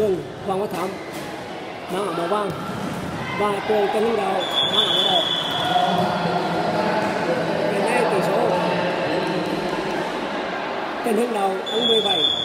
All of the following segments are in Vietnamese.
trường, Hoàng Văn Thám mang áo màu vàng. Và trường Trần Hưng Đạo, mang áo màu đỏ. Hiện nay tỷ số. Trần Hưng Đạo thắng 17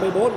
14